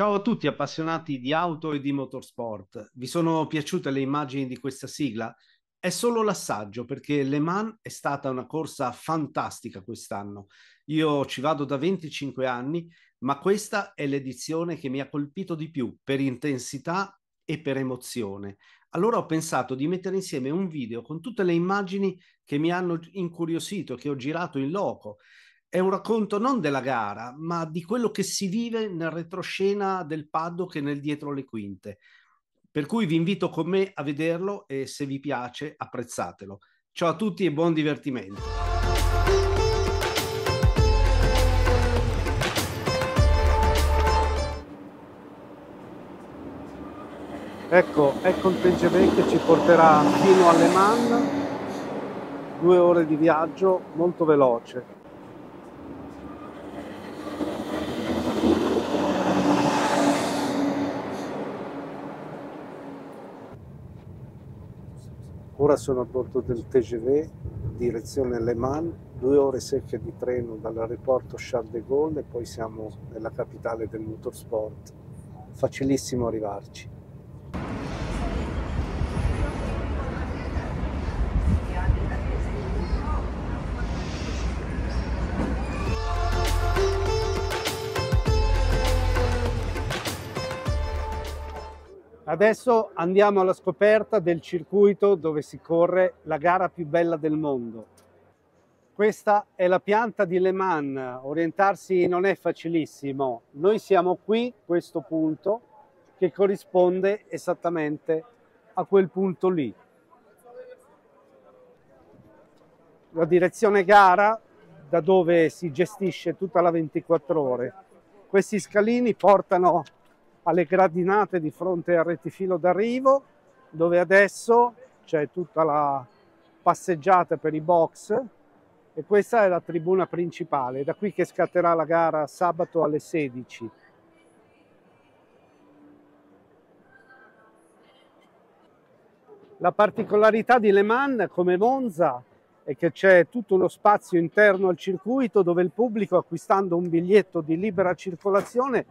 Ciao a tutti appassionati di auto e di motorsport. Vi sono piaciute le immagini di questa sigla? È solo l'assaggio perché Le Mans è stata una corsa fantastica quest'anno. Io ci vado da 25 anni, ma questa è l'edizione che mi ha colpito di più per intensità e per emozione. Allora ho pensato di mettere insieme un video con tutte le immagini che mi hanno incuriosito, che ho girato in loco è un racconto non della gara, ma di quello che si vive nel retroscena del paddock e nel dietro le quinte. Per cui vi invito con me a vederlo e se vi piace apprezzatelo. Ciao a tutti e buon divertimento. Ecco, ecco il TGV che ci porterà fino alle Man, due ore di viaggio molto veloce. Ora sono a bordo del TGV, direzione Le Mans, due ore secche di treno dall'aeroporto Charles de Gaulle e poi siamo nella capitale del motorsport. Facilissimo arrivarci. Adesso andiamo alla scoperta del circuito dove si corre la gara più bella del mondo. Questa è la pianta di Le Mans, orientarsi non è facilissimo. Noi siamo qui, questo punto, che corrisponde esattamente a quel punto lì. La direzione gara da dove si gestisce tutta la 24 ore. Questi scalini portano alle gradinate di fronte al rettifilo d'arrivo dove adesso c'è tutta la passeggiata per i box e questa è la tribuna principale, da qui che scatterà la gara sabato alle 16. La particolarità di Le Mans, come Monza, è che c'è tutto uno spazio interno al circuito dove il pubblico acquistando un biglietto di libera circolazione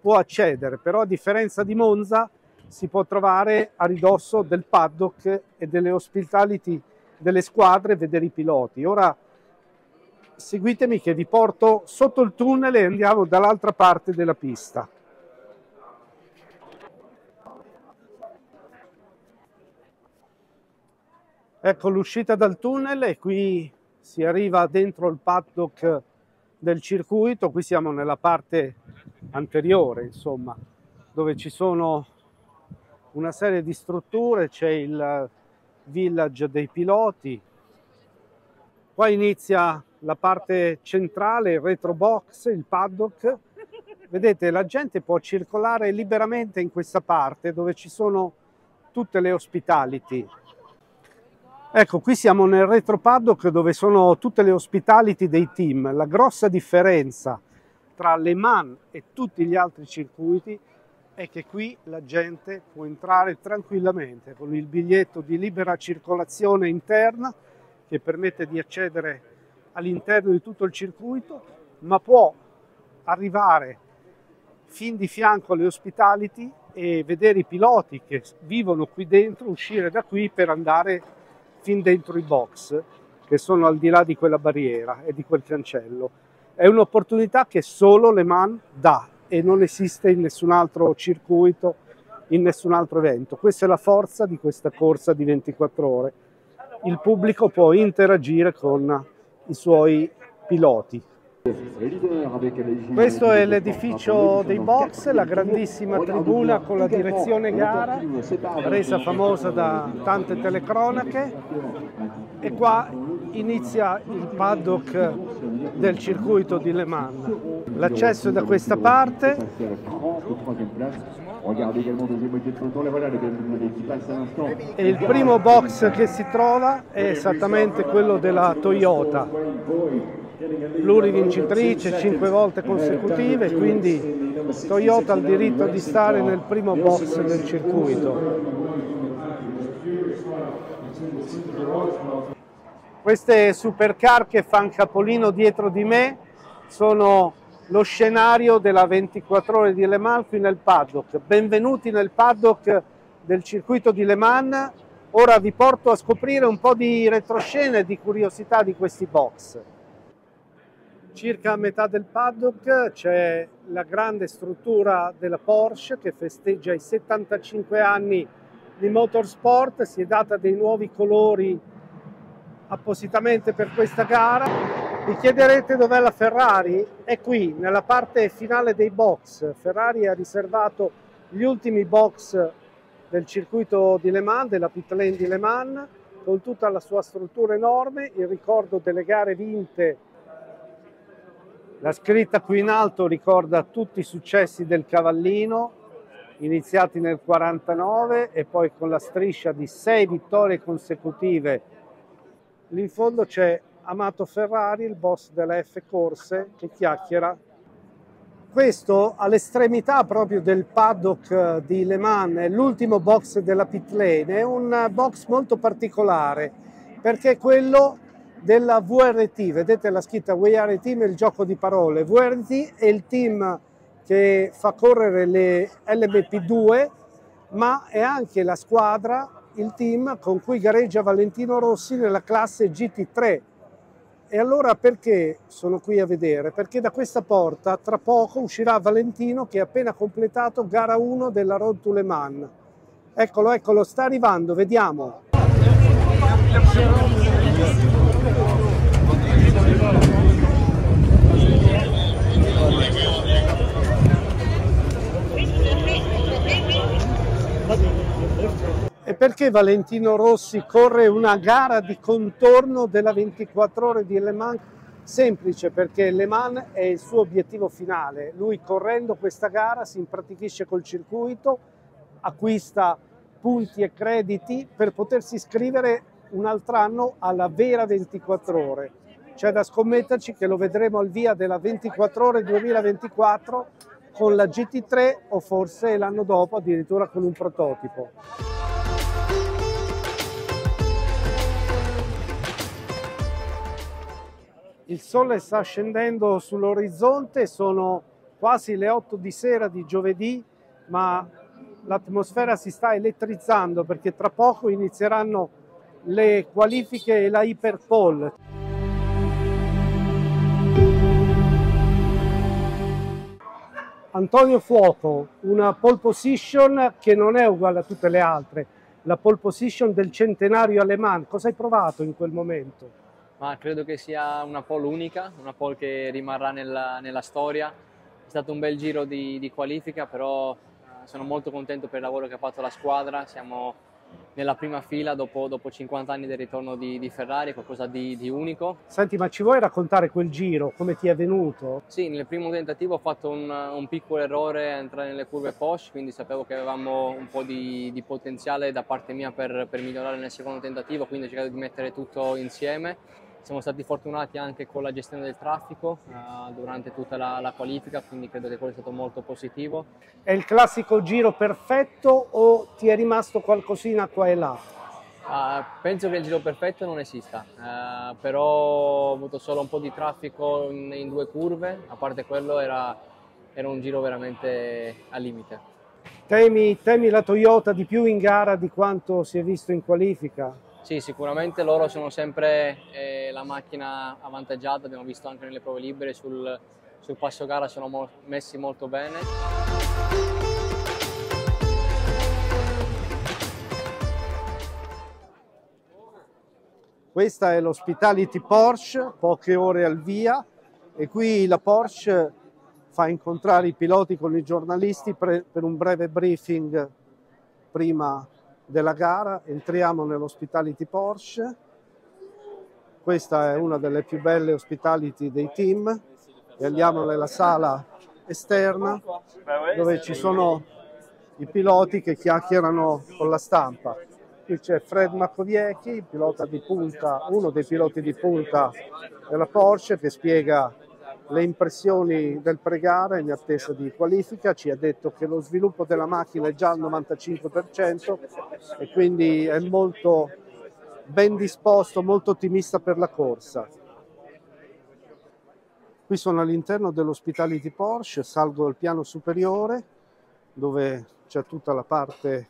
può accedere, però a differenza di Monza si può trovare a ridosso del paddock e delle hospitality delle squadre e vedere i piloti. Ora seguitemi che vi porto sotto il tunnel e andiamo dall'altra parte della pista. Ecco l'uscita dal tunnel e qui si arriva dentro il paddock del circuito, qui siamo nella parte anteriore, insomma, dove ci sono una serie di strutture, c'è il village dei piloti, qua inizia la parte centrale, il retro box, il paddock, vedete la gente può circolare liberamente in questa parte dove ci sono tutte le hospitality, Ecco, qui siamo nel retro paddock dove sono tutte le hospitality dei team. La grossa differenza tra Le Mans e tutti gli altri circuiti è che qui la gente può entrare tranquillamente con il biglietto di libera circolazione interna che permette di accedere all'interno di tutto il circuito, ma può arrivare fin di fianco alle hospitality e vedere i piloti che vivono qui dentro uscire da qui per andare fin dentro i box che sono al di là di quella barriera e di quel cancello. È un'opportunità che solo Le Mans dà e non esiste in nessun altro circuito, in nessun altro evento. Questa è la forza di questa corsa di 24 ore. Il pubblico può interagire con i suoi piloti. Questo è l'edificio dei box, la grandissima tribuna con la direzione gara, resa famosa da tante telecronache e qua inizia il paddock del circuito di Le Mans. L'accesso è da questa parte. E il primo box che si trova è esattamente quello della Toyota plurivincitrice cinque volte consecutive, quindi Toyota ha il diritto di stare nel primo box del circuito. Queste supercar che fanno capolino dietro di me sono lo scenario della 24 ore di Le Mans qui nel paddock. Benvenuti nel paddock del circuito di Le Mans. Ora vi porto a scoprire un po' di retroscena e di curiosità di questi box. Circa a metà del paddock c'è la grande struttura della Porsche che festeggia i 75 anni di motorsport, si è data dei nuovi colori appositamente per questa gara. Vi chiederete dov'è la Ferrari? È qui, nella parte finale dei box. Ferrari ha riservato gli ultimi box del circuito di Le Mans, della pit lane di Le Mans, con tutta la sua struttura enorme, il ricordo delle gare vinte. La scritta qui in alto ricorda tutti i successi del cavallino, iniziati nel 49 e poi con la striscia di sei vittorie consecutive. Lì in fondo c'è Amato Ferrari, il boss della F Corse, che chiacchiera. Questo all'estremità proprio del paddock di Le Mans, l'ultimo box della pit lane, è un box molto particolare perché quello della VRT, vedete la scritta We Are Team, è il gioco di parole, VRT è il team che fa correre le LMP2, ma è anche la squadra, il team con cui gareggia Valentino Rossi nella classe GT3. E allora perché sono qui a vedere? Perché da questa porta tra poco uscirà Valentino che ha appena completato gara 1 della Road to Le Mans. Eccolo, eccolo, sta arrivando, vediamo. E perché Valentino Rossi corre una gara di contorno della 24 ore di Le Mans? Semplice, perché Le Mans è il suo obiettivo finale. Lui correndo questa gara si impratichisce col circuito, acquista punti e crediti per potersi iscrivere un altro anno alla vera 24 ore. C'è da scommetterci che lo vedremo al via della 24 ore 2024 con la GT3 o forse l'anno dopo addirittura con un prototipo. Il sole sta scendendo sull'orizzonte, sono quasi le 8 di sera di giovedì, ma l'atmosfera si sta elettrizzando perché tra poco inizieranno le qualifiche e la Hyperpole. Antonio Fuoco, una pole position che non è uguale a tutte le altre, la pole position del centenario alemán. Cosa hai provato in quel momento? Ma credo che sia una pole unica, una pole che rimarrà nella, nella storia. È stato un bel giro di, di qualifica, però eh, sono molto contento per il lavoro che ha fatto la squadra. Siamo nella prima fila dopo, dopo 50 anni del ritorno di, di Ferrari, qualcosa di, di, unico. Senti, ma ci vuoi raccontare quel giro, come ti è venuto? Sì, nel primo tentativo ho fatto un, un piccolo errore a entrare nelle curve Porsche, quindi sapevo che avevamo un po' di, di potenziale da parte mia per, per migliorare nel secondo tentativo, quindi ho cercato di mettere tutto insieme siamo stati fortunati anche con la gestione del traffico uh, durante tutta la, la, qualifica, quindi credo che quello è stato molto positivo. È il classico giro perfetto o ti è rimasto qualcosina qua e là? Uh, penso che il giro perfetto non esista, uh, però ho avuto solo un po' di traffico in, in due curve, a parte quello era, era, un giro veramente al limite. Temi, temi la Toyota di più in gara di quanto si è visto in qualifica? Sì, sicuramente loro sono sempre eh, la macchina avvantaggiata, abbiamo visto anche nelle prove libere, sul, sul passo gara sono mo messi molto bene. Questa è l'Hospitality Porsche, poche ore al via e qui la Porsche fa incontrare i piloti con i giornalisti per un breve briefing prima della gara, entriamo nell'Hospitality Porsche, questa è una delle più belle hospitality dei team e andiamo nella sala esterna dove ci sono i piloti che chiacchierano con la stampa. Qui c'è Fred Makoviecki, pilota di punta, uno dei piloti di punta della Porsche che spiega le impressioni del pregare in attesa di qualifica, ci ha detto che lo sviluppo della macchina è già al 95% e quindi è molto ben disposto, molto ottimista per la corsa. Qui sono all'interno dell'Hospitality Porsche, salgo al piano superiore dove c'è tutta la parte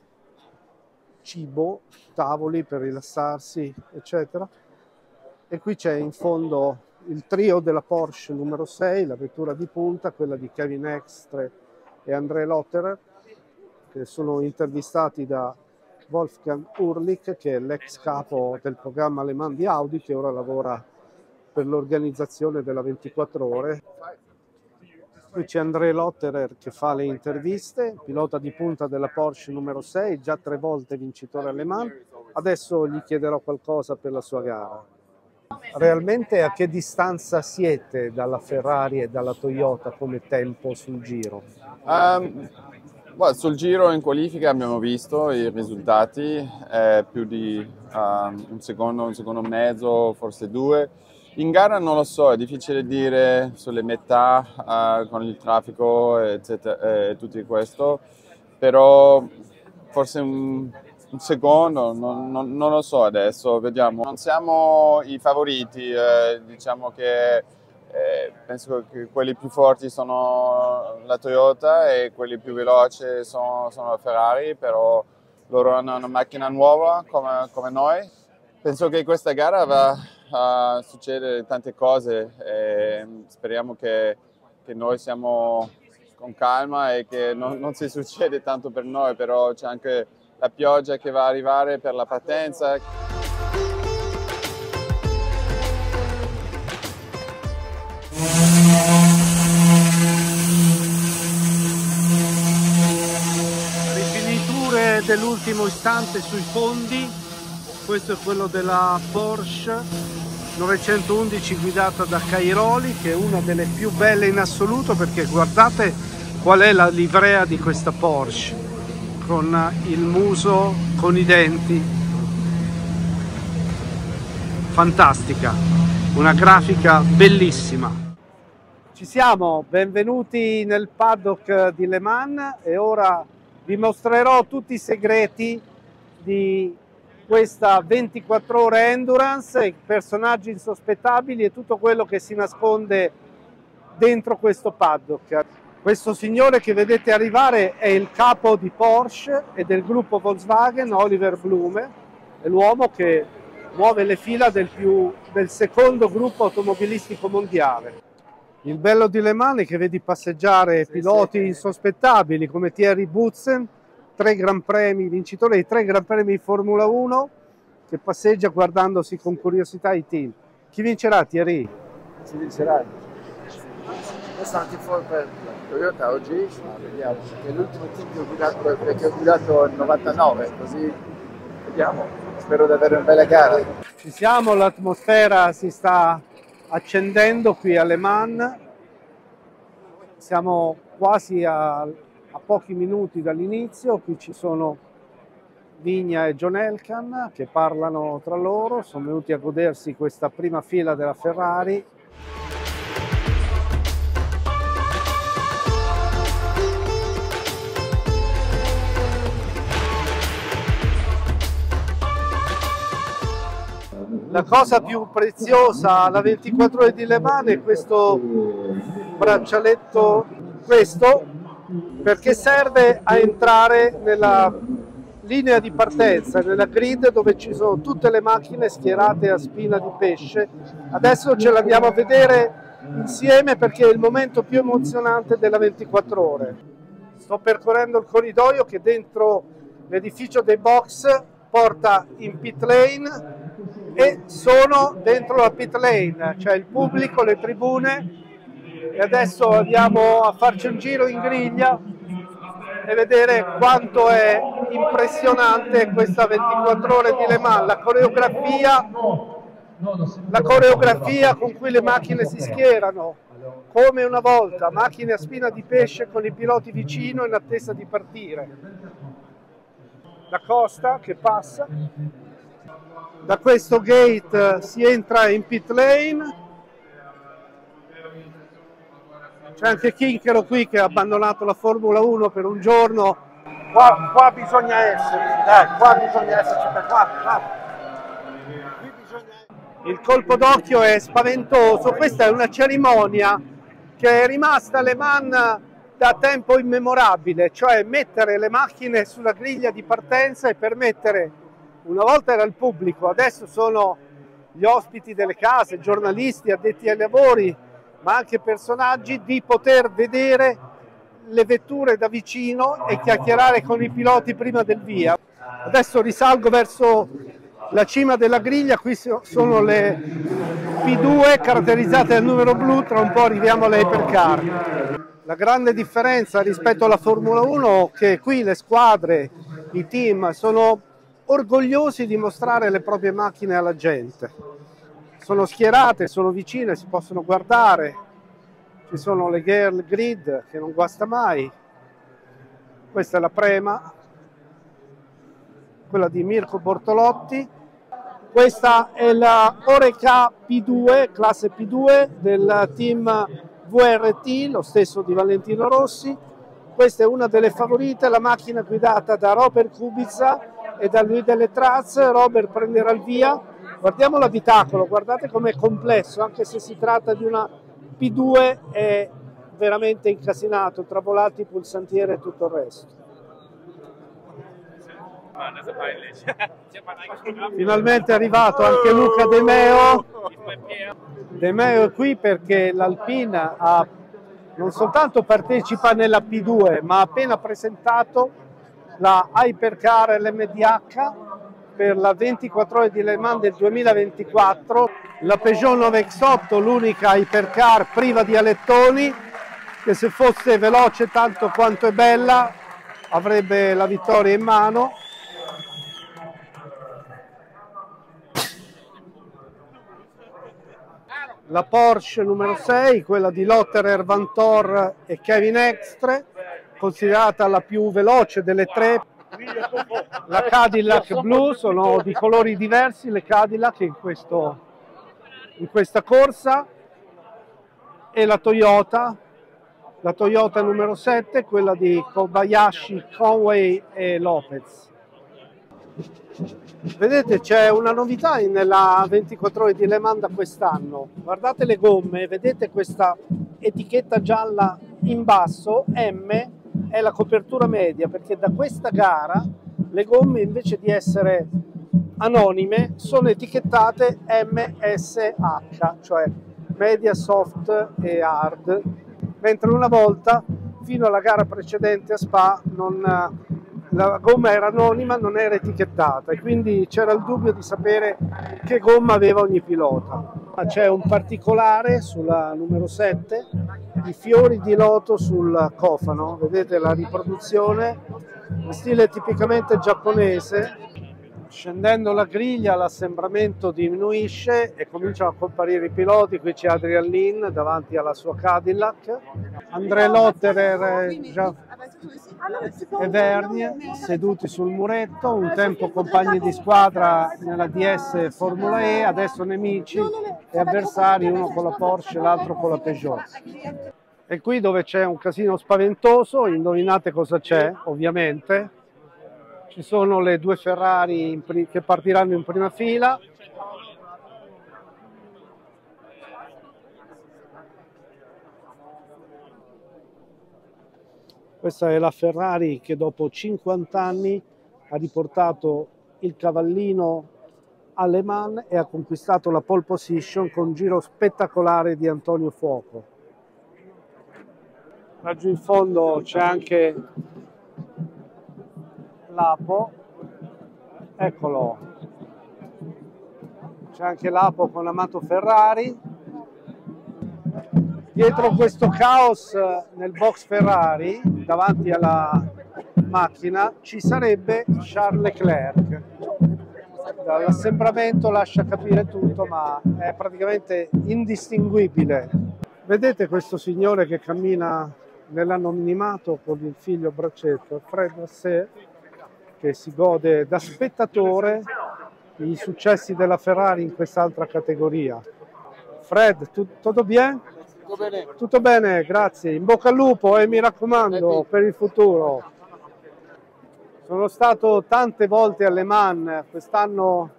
cibo, tavoli per rilassarsi, eccetera. E qui c'è in fondo il trio della Porsche numero 6, la vettura di punta, quella di Kevin Extre e André Lotterer, che sono intervistati da Wolfgang Urlich, che è l'ex capo del programma Alemán di Audi, che ora lavora per l'organizzazione della 24 ore. Qui c'è André Lotterer che fa le interviste, pilota di punta della Porsche numero 6, già tre volte vincitore Le Mans. Adesso gli chiederò qualcosa per la sua gara. Realmente a che distanza siete dalla Ferrari e dalla Toyota come tempo sul giro? Um, well, sul giro in qualifica abbiamo visto i risultati, eh, più di um, un secondo, un secondo e mezzo, forse due in gara non lo so, è difficile dire sulle metà uh, con il traffico eccetera, e eh, tutto questo, però forse un, un secondo, non, non, non, lo so adesso, vediamo. Non siamo i favoriti, eh, diciamo che eh, penso che quelli più forti sono la Toyota e quelli più veloci sono, sono la Ferrari, però loro hanno una macchina nuova come, come noi. Penso che questa gara va a succedere tante cose e speriamo che, che noi siamo con calma e che non, non, si succede tanto per noi, però c'è anche la pioggia che va a arrivare per la partenza. Rifiniture dell'ultimo istante sui fondi, questo è quello della Porsche 911 guidata da Cairoli che è una delle più belle in assoluto perché guardate qual è la livrea di questa Porsche con il muso, con i denti fantastica una grafica bellissima ci siamo, benvenuti nel paddock di Le Mans e ora vi mostrerò tutti i segreti di questa 24 ore endurance, personaggi insospettabili e tutto quello che si nasconde dentro questo paddock. Questo signore che vedete arrivare è il capo di Porsche e del gruppo Volkswagen, Oliver Blume, è l'uomo che muove le fila del, più, del secondo gruppo automobilistico mondiale. Il bello di Le Mans è che vedi passeggiare piloti insospettabili come Thierry Butzen, tre Gran Premi, vincitore di tre Gran Premi di Formula 1, che passeggia guardandosi con curiosità i team. Chi vincerà Thierry? Si vincerà. Un tifo per Toyota oggi, vediamo, è l'ultimo team che ho guidato, che ho guidato nel 99, così vediamo, spero di avere una bella gara. Ci siamo, l'atmosfera si sta accendendo qui a Le Mans, siamo quasi a a pochi minuti dall'inizio, qui ci sono Vigna e John Elkan che parlano tra loro, sono venuti a godersi questa prima fila della Ferrari. La cosa più preziosa alla 24 ore di Le Mans è questo braccialetto, questo perché serve a entrare nella linea di partenza, nella grid dove ci sono tutte le macchine schierate a spina di pesce. Adesso ce l'andiamo a vedere insieme perché è il momento più emozionante della 24 ore. Sto percorrendo il corridoio che dentro l'edificio dei box porta in pit lane e sono dentro la pit lane, cioè il pubblico, le tribune. E adesso andiamo a farci un giro in griglia e vedere quanto è impressionante questa 24 ore di Le Mans, la coreografia, la coreografia con cui le macchine si schierano, come una volta, macchine a spina di pesce con i piloti vicino in attesa di partire. La costa che passa, da questo gate si entra in pit lane, C'è anche Kinchero qui che ha abbandonato la Formula 1 per un giorno. Qua, qua bisogna essere, dai, qua bisogna esserci per qua, qua. Il colpo d'occhio è spaventoso, questa è una cerimonia che è rimasta alle Man da tempo immemorabile, cioè mettere le macchine sulla griglia di partenza e permettere, una volta era il pubblico, adesso sono gli ospiti delle case, giornalisti, addetti ai lavori, ma anche personaggi, di poter vedere le vetture da vicino e chiacchierare con i piloti prima del via. Adesso risalgo verso la cima della griglia, qui sono le P2 caratterizzate dal numero blu, tra un po' arriviamo alle Hypercar. La grande differenza rispetto alla Formula 1 è che qui le squadre, i team sono orgogliosi di mostrare le proprie macchine alla gente. Sono schierate, sono vicine, si possono guardare, ci sono le girl grid che non guasta mai. Questa è la Prema, quella di Mirko Bortolotti. Questa è la Oreca P2, classe P2 del team VRT, lo stesso di Valentino Rossi. Questa è una delle favorite, la macchina guidata da Robert Kubica e da lui delle Traz. Robert prenderà il via. Guardiamo l'abitacolo, guardate com'è complesso, anche se si tratta di una P2 è veramente incasinato tra volati, pulsantiere e tutto il resto. Finalmente è arrivato anche Luca De Meo. De Meo è qui perché l'Alpina non soltanto partecipa nella P2, ma ha appena presentato la Hypercar LMDH per la 24 ore di Le Mans del 2024 la Peugeot 9X8, l'unica hypercar priva di alettoni, che se fosse veloce tanto quanto è bella avrebbe la vittoria in mano. La Porsche numero 6, quella di Lotterer, Vantor e Kevin Extre, considerata la più veloce delle tre. La Cadillac blu, sono di colori diversi le Cadillac in questo in questa corsa e la Toyota, la Toyota numero 7, quella di Kobayashi, Conway e Lopez. Vedete c'è una novità nella 24 ore di Le Mans da quest'anno. Guardate le gomme, vedete questa etichetta gialla in basso, M, è la copertura media perché da questa gara le gomme invece di essere anonime sono etichettate MSH, cioè media, soft e hard, mentre una volta fino alla gara precedente a Spa non, la gomma era anonima, non era etichettata e quindi c'era il dubbio di sapere che gomma aveva ogni pilota. C'è un particolare sulla numero 7, i fiori di loto sul cofano, vedete la riproduzione, in stile tipicamente giapponese, Scendendo la griglia l'assembramento diminuisce e cominciano a comparire i piloti, qui c'è Adrian Lin davanti alla sua Cadillac, André Lotterer e Vernier seduti sul muretto, un tempo compagni di squadra nella DS Formula E, adesso nemici e avversari, uno con la Porsche e l'altro con la Peugeot. E qui dove c'è un casino spaventoso, indovinate cosa c'è, ovviamente, ci sono le due Ferrari che partiranno in prima fila. Questa è la Ferrari che dopo 50 anni ha riportato il cavallino alle Man e ha conquistato la pole position con un giro spettacolare di Antonio Fuoco. Laggiù in fondo c'è anche l'Apo, eccolo, c'è anche l'Apo con Amato Ferrari, dietro questo caos nel box Ferrari, davanti alla macchina, ci sarebbe Charles Leclerc. L'assembramento lascia capire tutto, ma è praticamente indistinguibile. Vedete questo signore che cammina nell'anonimato con il figlio braccetto, Fred Vasseur, che si gode da spettatore i successi della Ferrari in quest'altra categoria. Fred, tutto bene? Tutto bene. Tutto bene, grazie. In bocca al lupo e mi raccomando per il futuro. Sono stato tante volte alle Man, quest'anno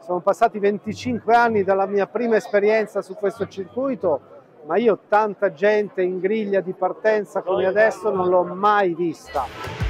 sono passati 25 anni dalla mia prima esperienza su questo circuito, ma io tanta gente in griglia di partenza come adesso non l'ho mai vista.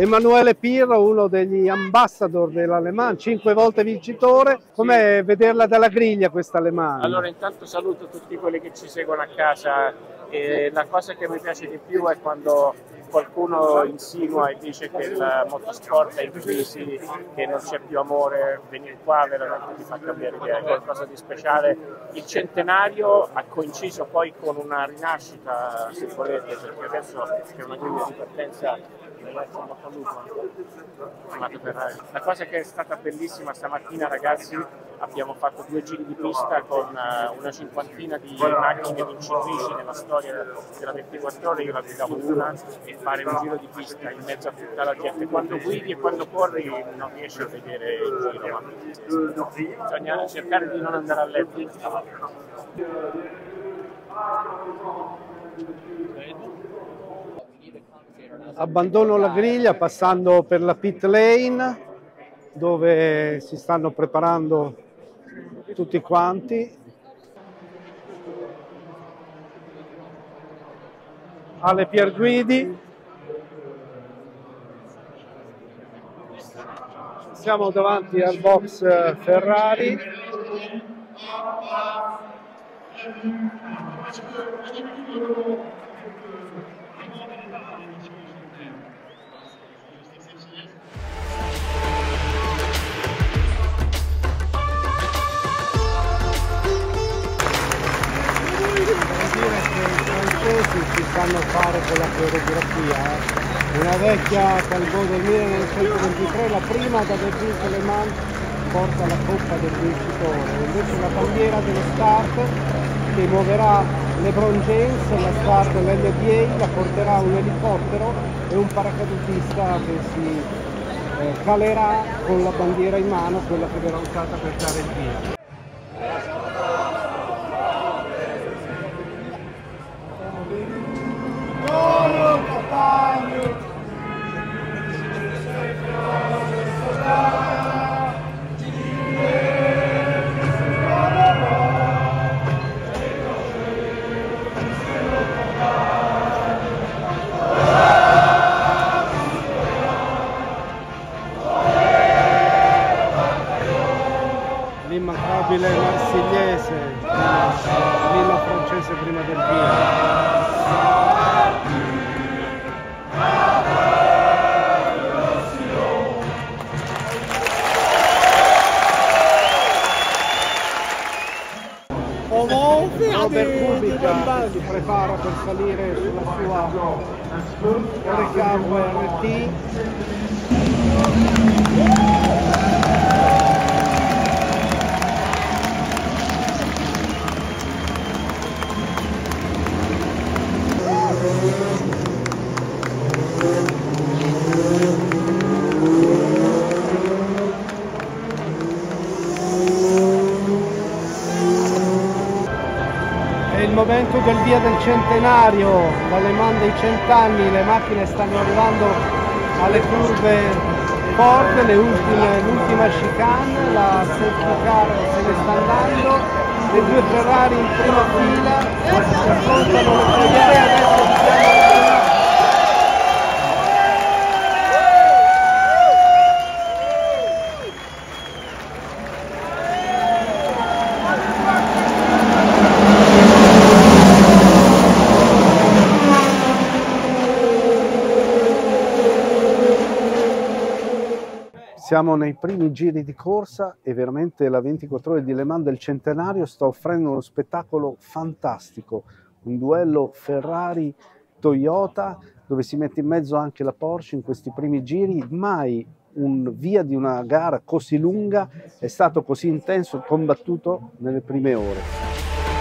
Emanuele Pirro, uno degli ambassador dell'Aleman, cinque volte vincitore. Com'è vederla dalla griglia questa Aleman? Allora, intanto saluto tutti quelli che ci seguono a casa. E la cosa che mi piace di più è quando qualcuno insinua e dice che il motorsport è in crisi, che non c'è più amore, venire qua veramente ti fa cambiare idea, è qualcosa di speciale. Il centenario ha coinciso poi con una rinascita, se volete, perché adesso c'è una griglia di partenza la cosa che è stata bellissima stamattina ragazzi abbiamo fatto due giri di pista con eh, una cinquantina di macchine vincitrici nella storia della 24 ore, io la guidavo una e fare un giro di pista in mezzo a tutta la gente. Quando guidi e quando corri non riesci a vedere il giro, ma bisogna cercare di non andare a letto. Abbandono la griglia passando per la pit lane dove si stanno preparando tutti quanti. Ale Pierguidi. Siamo davanti al box Ferrari. Si fanno fare con la coreografia. Eh. Una vecchia Talbot del 1923, la prima da vinto Le Mans, porta la coppa del vincitore. Invece la bandiera dello start che muoverà LeBron James, la star dell'NBA, la porterà un elicottero e un paracadutista che si eh, calerà con la bandiera in mano, quella che verrà usata per dare il via. Prepara per salire sulla sua Recaro RT via del centenario, dalle man dei cent'anni, le macchine stanno arrivando alle curve forte, l'ultima chicane, la safety car se ne sta andando, le due Ferrari in prima fila, si affrontano le traiettorie, adesso siamo nei primi giri di corsa e veramente la 24 ore di Le Mans del centenario sta offrendo uno spettacolo fantastico, un duello Ferrari-Toyota dove si mette in mezzo anche la Porsche in questi primi giri, mai un via di una gara così lunga è stato così intenso combattuto nelle prime ore.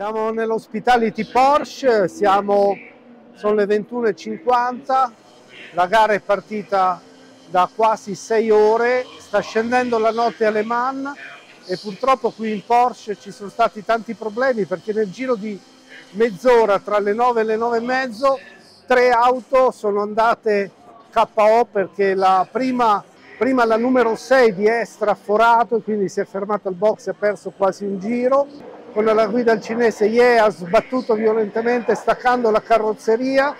Siamo nell'Hospitality Porsche, siamo, sono le 21.50, la gara è partita da quasi sei ore, sta scendendo la notte alle Man e purtroppo qui in Porsche ci sono stati tanti problemi perché nel giro di mezz'ora tra le 9 e le 9 e mezzo tre auto sono andate KO perché la prima, prima la numero 6 di Estra ha forato e quindi si è fermato al box e ha perso quasi un giro con la guida il cinese Ye ha sbattuto violentemente staccando la carrozzeria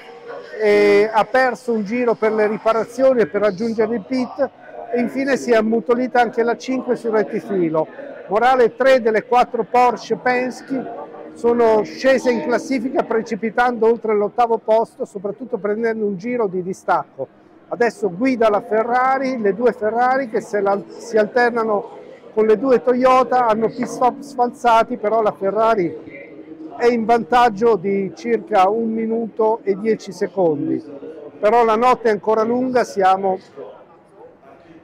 ha perso un giro per le riparazioni e per raggiungere il pit e infine si è ammutolita anche la 5 sul rettifilo. Morale 3 delle 4 Porsche Penske sono scese in classifica precipitando oltre l'ottavo posto, soprattutto prendendo un giro di distacco. Adesso guida la Ferrari, le due Ferrari che si alternano con le due Toyota, hanno pit stop sfalsati, però la Ferrari è in vantaggio di circa un minuto e dieci secondi. Però la notte è ancora lunga, siamo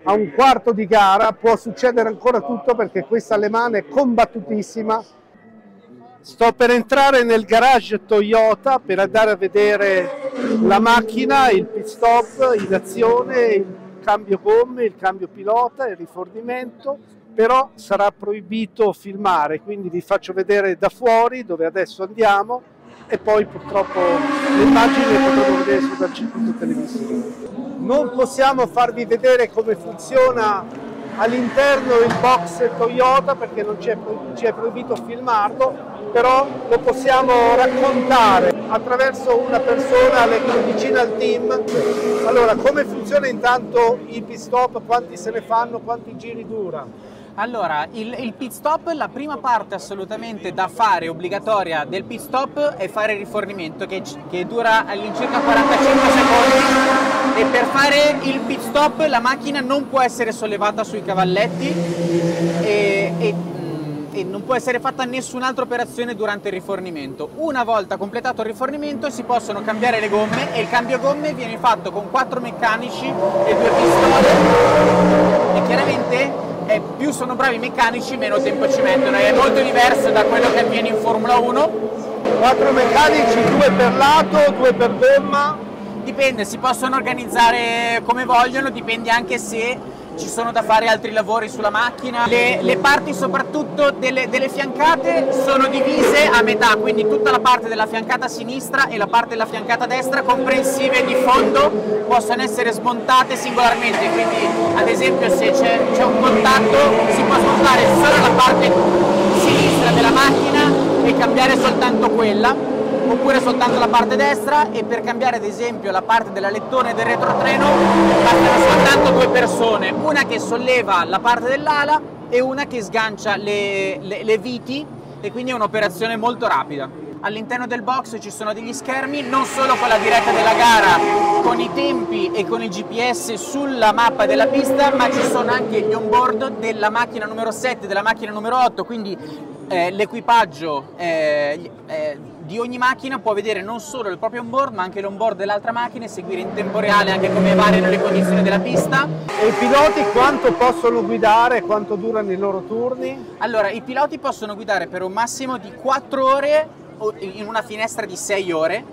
a un quarto di gara, può succedere ancora tutto perché questa alemana è combattutissima. Sto per entrare nel garage Toyota per andare a vedere la macchina, il pit stop in azione, il cambio gomme, il cambio pilota, il rifornimento però sarà proibito filmare, quindi vi faccio vedere da fuori dove adesso andiamo e poi purtroppo le immagini le potremo vedere sul circuito televisivo. Non possiamo farvi vedere come funziona all'interno il box Toyota perché non ci è, ci è proibito filmarlo, però lo possiamo raccontare attraverso una persona vicina al team. Allora, come funziona intanto il pit stop, quanti se ne fanno, quanti giri dura? Allora, il, il, pit stop, la prima parte assolutamente da fare, obbligatoria del pit stop, è fare il rifornimento che, che dura all'incirca 45 secondi e per fare il pit stop la macchina non può essere sollevata sui cavalletti e, e, mm, e non può essere fatta nessun'altra operazione durante il rifornimento. Una volta completato il rifornimento si possono cambiare le gomme e il cambio gomme viene fatto con quattro meccanici e due pistole e chiaramente e più sono bravi i meccanici meno tempo ci mettono. È molto diverso da quello che avviene in Formula 1 quattro meccanici due per lato due per gomma. Dipende si possono organizzare come vogliono dipende anche se ci sono da fare altri lavori sulla macchina. Le, le parti soprattutto delle, delle, fiancate sono divise a metà, quindi tutta la parte della fiancata sinistra e la parte della fiancata destra comprensive di fondo possono essere smontate singolarmente, quindi ad esempio se c'è un contatto si può smontare solo la parte sinistra della macchina e cambiare soltanto quella oppure soltanto la parte destra e per cambiare ad esempio la parte dell'alettone del retrotreno bastano soltanto due persone, una che solleva la parte dell'ala e una che sgancia le, le, le viti e quindi è un'operazione molto rapida. All'interno del box ci sono degli schermi non solo con la diretta della gara, con i tempi e con il GPS sulla mappa della pista, ma ci sono anche gli onboard della macchina numero 7 e della macchina numero 8, quindi eh, l'equipaggio eh, eh, di ogni macchina può vedere non solo il proprio onboard ma anche l'onboard dell'altra macchina e seguire in tempo reale anche come variano le condizioni della pista. E i piloti quanto possono guidare, quanto durano i loro turni? Allora, i piloti possono guidare per un massimo di 4 ore in una finestra di 6 ore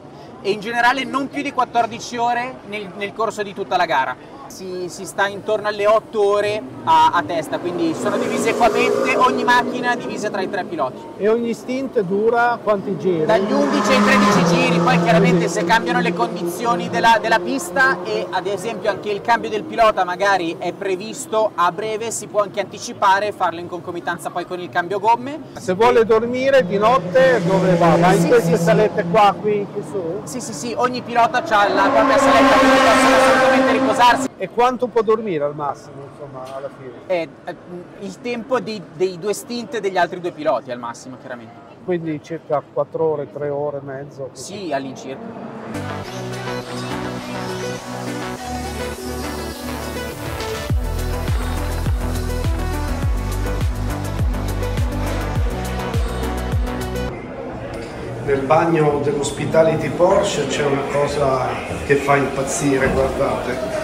e in generale non più di 14 ore nel, nel corso di tutta la gara si, si, sta intorno alle 8 ore a, a, testa, quindi sono divise equamente, ogni macchina è divisa tra i tre piloti. E ogni stint dura quanti giri? Dagli 11 ai 13 giri, poi chiaramente se cambiano le condizioni della, della pista e ad esempio anche il cambio del pilota magari è previsto a breve, si può anche anticipare e farlo in concomitanza poi con il cambio gomme. Se vuole dormire di notte dove va? Va in sì, queste sì, salette sì. qua, qui, qui su? Sì, sì, sì, ogni pilota ha la propria saletta, quindi possono assolutamente riposarsi. E quanto può dormire al massimo, insomma, alla fine? È eh, il tempo dei, dei due stint degli altri due piloti al massimo, chiaramente. Quindi circa 4 ore, 3 ore e mezzo? Sì, all'incirca. nel bagno dell'Hospitality Porsche c'è una cosa che fa impazzire, guardate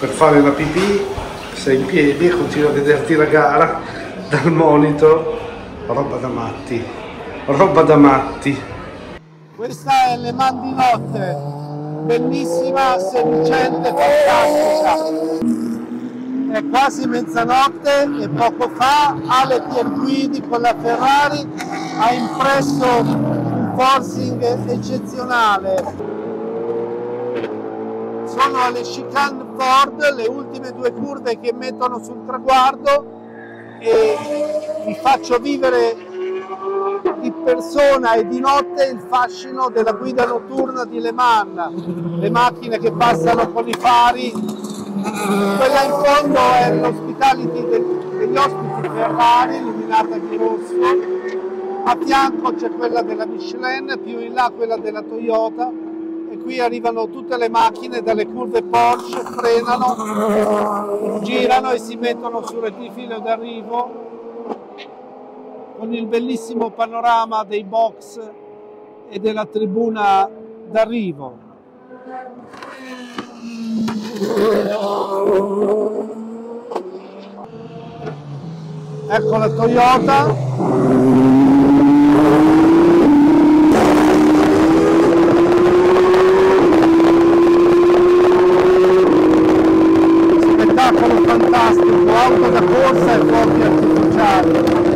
per fare la pipì sei in piedi e continui a vederti la gara dal monitor roba da matti roba da matti questa è Le Man di notte bellissima, seducente, fantastica. È quasi mezzanotte e poco fa Ale Pierguidi con la Ferrari ha impresso un forcing eccezionale. Sono alle chicane Ford, le ultime due curve che mettono sul traguardo e vi faccio vivere di persona e di notte il fascino della guida notturna di Le Mans, le macchine che passano con i fari, quella in fondo è l'hospitality degli ospiti Ferrari illuminata di rosso, a fianco c'è quella della Michelin, più in là quella della Toyota qui arrivano tutte le macchine dalle curve Porsche, frenano, girano e si mettono sul rettifilo d'arrivo con il bellissimo panorama dei box e della tribuna d'arrivo. Ecco la Toyota. Spettacolo fantastico, auto da corsa e fuochi artificiali.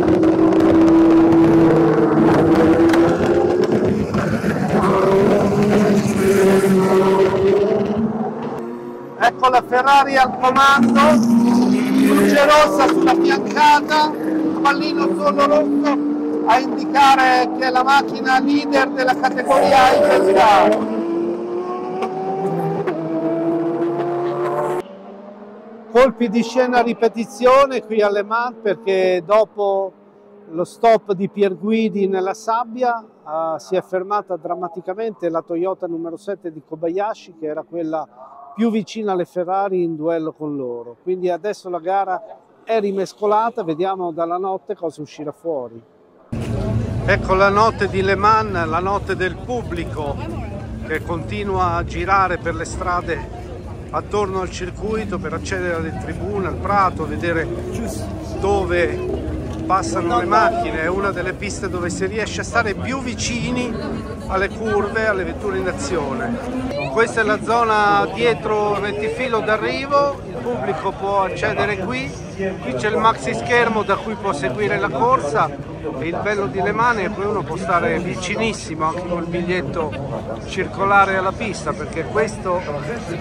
Ecco la Ferrari al comando, luce rossa sulla fiancata, pallino solo rosso a indicare che è la macchina leader della categoria Hypercar. Colpi di scena a ripetizione qui alle Mans perché dopo lo stop di Pierguidi nella sabbia uh, si è fermata drammaticamente la Toyota numero 7 di Kobayashi che era quella più vicina alle Ferrari in duello con loro. Quindi adesso la gara è rimescolata, vediamo dalla notte cosa uscirà fuori. Ecco la notte di Le Mans, la notte del pubblico che continua a girare per le strade attorno al circuito per accedere alle tribune, al prato, vedere dove passano le macchine, è una delle piste dove si riesce a stare più vicini alle curve, alle vetture in azione. Questa è la zona dietro il rettifilo d'arrivo, il pubblico può accedere qui, qui c'è il maxi schermo da cui può seguire la corsa e il bello di Le Mani è che uno può stare vicinissimo anche col biglietto circolare alla pista perché questo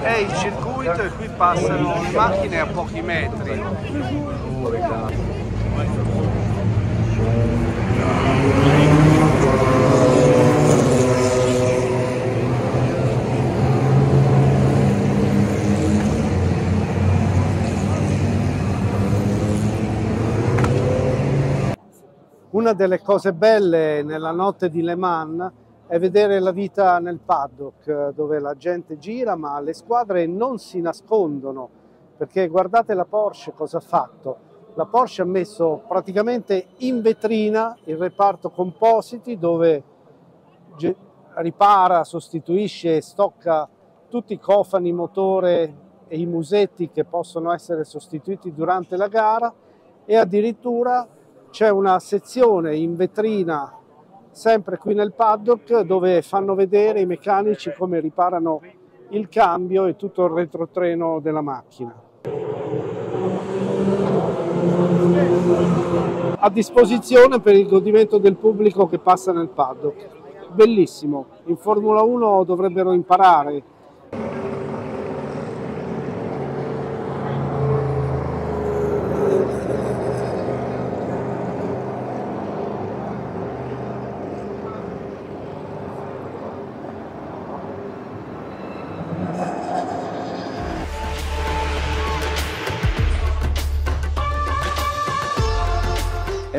è il circuito e qui passano le macchine a pochi metri. Una delle cose belle nella notte di Le Mans è vedere la vita nel paddock dove la gente gira ma le squadre non si nascondono perché guardate la Porsche cosa ha fatto. La Porsche ha messo praticamente in vetrina il reparto compositi dove ripara, sostituisce e stocca tutti i cofani, motore e i musetti che possono essere sostituiti durante la gara e addirittura c'è una sezione in vetrina sempre qui nel paddock dove fanno vedere i meccanici come riparano il cambio e tutto il retrotreno della macchina. A disposizione per il godimento del pubblico che passa nel paddock. Bellissimo, in Formula 1 dovrebbero imparare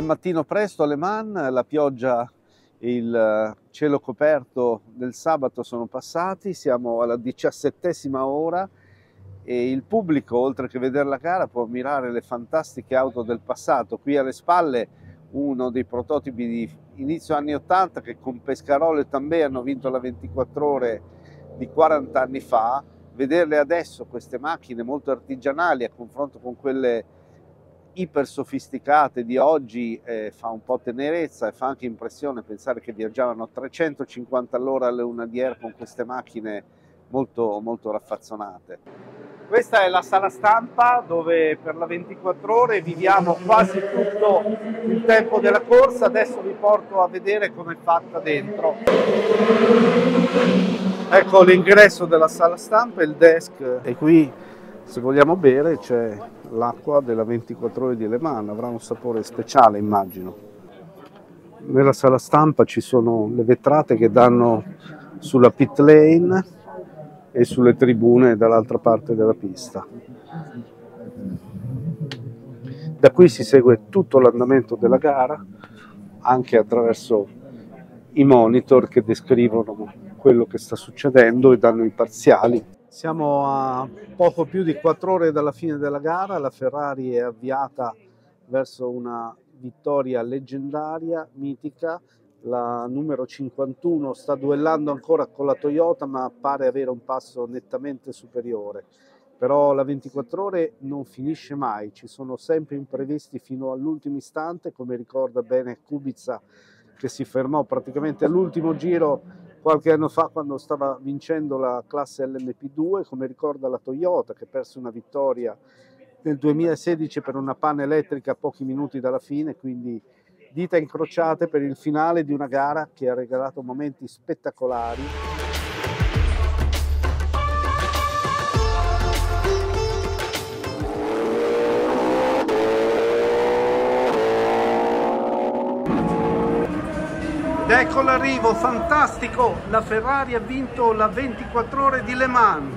mattino presto alle Man, la pioggia e il cielo coperto del sabato sono passati, siamo alla diciassettesima ora e il pubblico, oltre che vedere la gara, può ammirare le fantastiche auto del passato. Qui alle spalle uno dei prototipi di inizio anni 80 che con Pescarolo e Tambè hanno vinto la 24 ore di 40 anni fa. Vederle adesso, queste macchine molto artigianali a confronto con quelle iper sofisticate di oggi eh, fa un po' tenerezza e fa anche impressione pensare che viaggiavano a 350 all'ora alle 1 di air con queste macchine molto, molto raffazzonate. Questa è la sala stampa dove per la 24 ore viviamo quasi tutto il tempo della corsa, adesso vi porto a vedere come è fatta dentro. Ecco l'ingresso della sala stampa, il desk e qui se vogliamo bere c'è l'acqua della 24 ore di Le Mans, avrà un sapore speciale immagino. Nella sala stampa ci sono le vetrate che danno sulla pit lane e sulle tribune dall'altra parte della pista. Da qui si segue tutto l'andamento della gara, anche attraverso i monitor che descrivono quello che sta succedendo e danno i parziali. Siamo a poco più di 4 ore dalla fine della gara, la Ferrari è avviata verso una vittoria leggendaria, mitica, la numero 51 sta duellando ancora con la Toyota ma pare avere un passo nettamente superiore. Però la 24 ore non finisce mai, ci sono sempre imprevisti fino all'ultimo istante, come ricorda bene Kubica che si fermò praticamente all'ultimo giro qualche anno fa quando stava vincendo la classe LMP2, come ricorda la Toyota che perse una vittoria nel 2016 per una panna elettrica a pochi minuti dalla fine, quindi dita incrociate per il finale di una gara che ha regalato momenti spettacolari. Ed ecco l'arrivo, fantastico! La Ferrari ha vinto la 24 ore di Le Mans.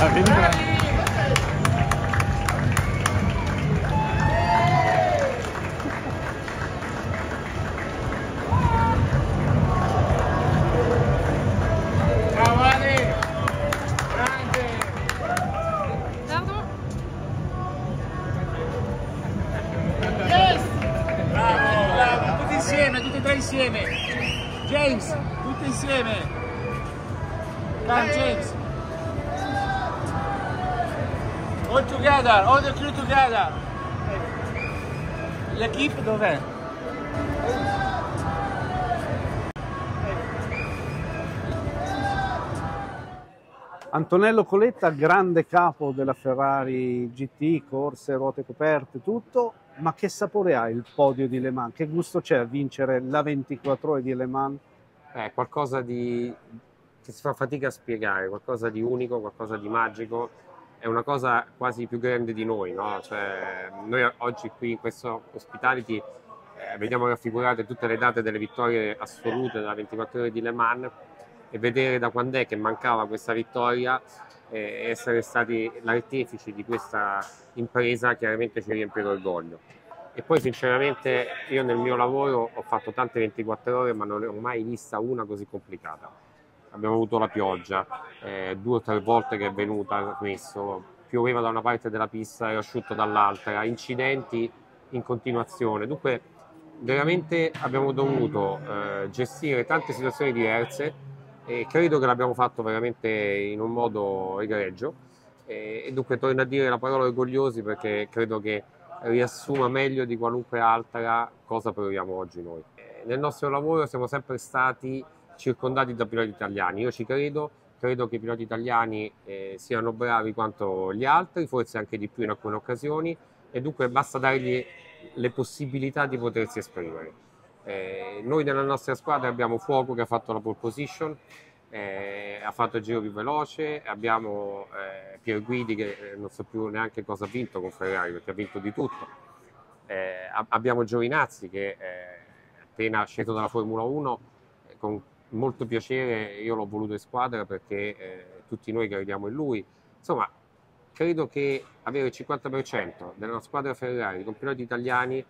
Ah, insieme. Antonello Coletta, grande capo della Ferrari GT, corse, ruote coperte, tutto, ma che sapore ha il podio di Le Mans? Che gusto c'è a vincere la 24 ore di Le Mans? È qualcosa di, che si fa fatica a spiegare, qualcosa di unico, qualcosa di magico, è una cosa quasi più grande di noi, no? Cioè, noi oggi qui in questo hospitality eh, vediamo raffigurate tutte le date delle vittorie assolute della 24 ore di Le Mans e vedere da quando è che mancava questa vittoria e essere stati l'artefici di questa impresa chiaramente ci riempie d'orgoglio. E poi sinceramente io nel mio lavoro ho fatto tante 24 ore ma non ne ho mai vista una così complicata. Abbiamo avuto la pioggia, eh, due o tre volte che è venuta questo, pioveva da una parte della pista e asciutto dall'altra, incidenti in continuazione. Dunque veramente abbiamo dovuto eh, gestire tante situazioni diverse e credo che l'abbiamo fatto veramente in un modo egregio e, dunque torno a dire la parola orgogliosi perché credo che riassuma meglio di qualunque altra cosa proviamo oggi noi. Nel nostro lavoro siamo sempre stati circondati da piloti italiani, io ci credo, credo che i piloti italiani eh, siano bravi quanto gli altri, forse anche di più in alcune occasioni e dunque basta dargli le possibilità di potersi esprimere. Eh, noi nella nostra squadra abbiamo Fuoco che ha fatto la pole position, eh, ha fatto il giro più veloce, abbiamo eh, Pier Guidi che eh, non so più neanche cosa ha vinto con Ferrari perché ha vinto di tutto, eh, abbiamo Giovinazzi che eh, appena sceso dalla Formula 1 con molto piacere io l'ho voluto in squadra perché tutti noi crediamo in lui, insomma credo che avere il 50% della squadra Ferrari con piloti italiani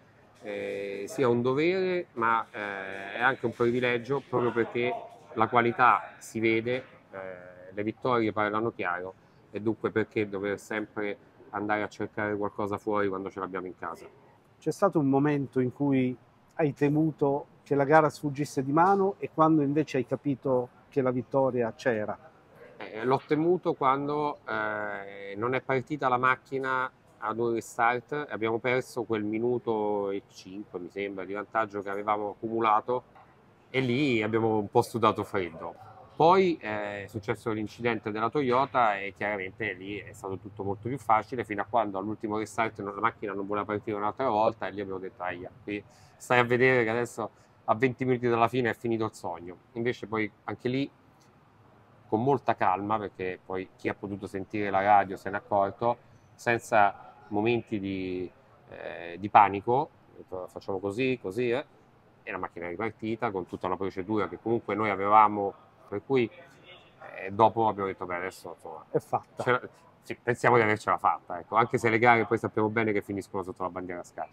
eh, sia un dovere, ma eh, è anche un privilegio proprio perché la qualità si vede, eh, le vittorie parlano chiaro e dunque perché dover sempre andare a cercare qualcosa fuori quando ce l'abbiamo in casa. C'è stato un momento in cui hai temuto che la gara sfuggisse di mano e quando invece hai capito che la vittoria c'era? Eh, l'ho temuto quando eh, non è partita la macchina ad un restart abbiamo perso quel minuto e 5 mi sembra di vantaggio che avevamo accumulato e lì abbiamo un po' sudato freddo. Poi eh, è successo l'incidente della Toyota e chiaramente lì è stato tutto molto più facile fino a quando all'ultimo restart la macchina non voleva partire un'altra volta e lì abbiamo detto aia, qui stai a vedere che adesso a 20 minuti dalla fine è finito il sogno. Invece poi anche lì con molta calma perché poi chi ha potuto sentire la radio se n'è accorto senza momenti di, eh, di panico, facciamo così, così, eh, e la macchina è ripartita con tutta una procedura che comunque noi avevamo, per cui eh, dopo abbiamo detto, beh adesso insomma, è fatta. Sì, pensiamo di avercela fatta, ecco. anche se le gare poi sappiamo bene che finiscono sotto la bandiera scala.